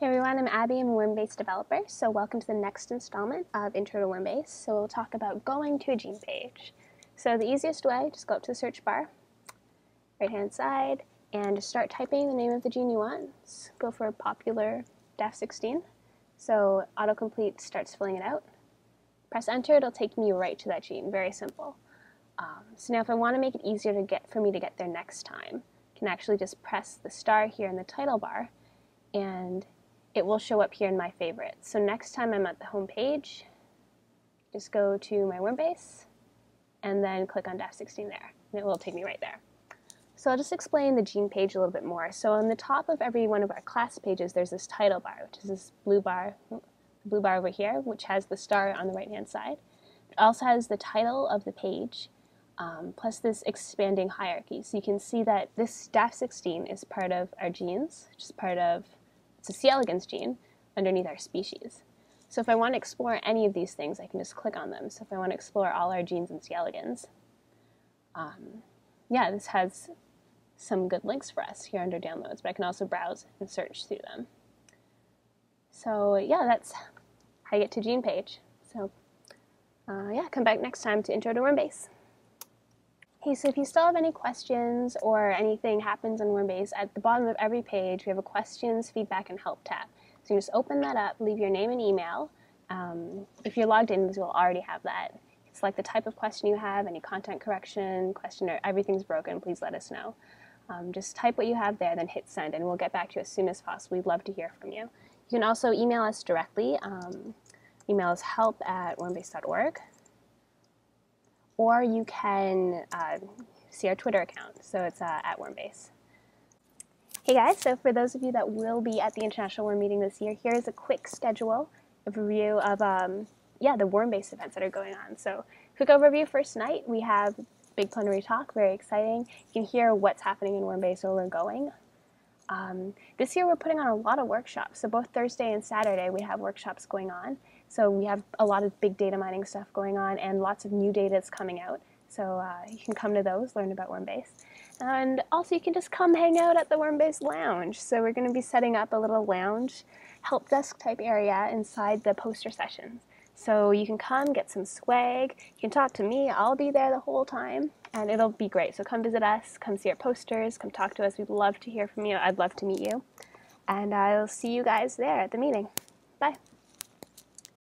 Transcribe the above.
Hey everyone, I'm Abby. I'm a Wormbase developer, so welcome to the next installment of Intro to Wormbase. So we'll talk about going to a gene page. So the easiest way, just go up to the search bar, right hand side, and just start typing the name of the gene you want. Let's go for popular DAF16. So autocomplete starts filling it out. Press enter, it'll take me right to that gene, very simple. Um, so now if I want to make it easier to get for me to get there next time, I can actually just press the star here in the title bar and it will show up here in my favorites. So next time I'm at the home page, just go to my Wormbase and then click on DAF16 there, and it will take me right there. So I'll just explain the gene page a little bit more. So on the top of every one of our class pages, there's this title bar, which is this blue bar, blue bar over here, which has the star on the right-hand side. It also has the title of the page, um, plus this expanding hierarchy. So you can see that this DAF16 is part of our genes, which is part of it's a C. elegans gene underneath our species. So if I want to explore any of these things, I can just click on them. So if I want to explore all our genes in C. elegans, um, yeah, this has some good links for us here under downloads, but I can also browse and search through them. So yeah, that's how you get to gene page. So uh, yeah, come back next time to Intro to Wormbase. Hey, so if you still have any questions or anything happens in Wormbase, at the bottom of every page we have a questions, feedback, and help tab. So you just open that up, leave your name and email. Um, if you're logged in, you'll already have that. Select the type of question you have, any content correction, question, or everything's broken, please let us know. Um, just type what you have there, then hit send, and we'll get back to you as soon as possible. We'd love to hear from you. You can also email us directly. Um, email us help at wormbase.org or you can uh, see our Twitter account. So it's uh, at Wormbase. Hey guys, so for those of you that will be at the International Worm meeting this year, here's a quick schedule overview of um, yeah the Wormbase events that are going on. So quick overview first night, we have Big Plenary Talk, very exciting. You can hear what's happening in Wormbase where we're going. Um, this year we're putting on a lot of workshops. So both Thursday and Saturday we have workshops going on. So we have a lot of big data mining stuff going on and lots of new data that's coming out. So uh, you can come to those, learn about Wormbase. And also you can just come hang out at the Wormbase Lounge. So we're going to be setting up a little lounge help desk type area inside the poster sessions. So you can come get some swag, you can talk to me, I'll be there the whole time, and it'll be great. So come visit us, come see our posters, come talk to us. We'd love to hear from you. I'd love to meet you. And I'll see you guys there at the meeting. Bye.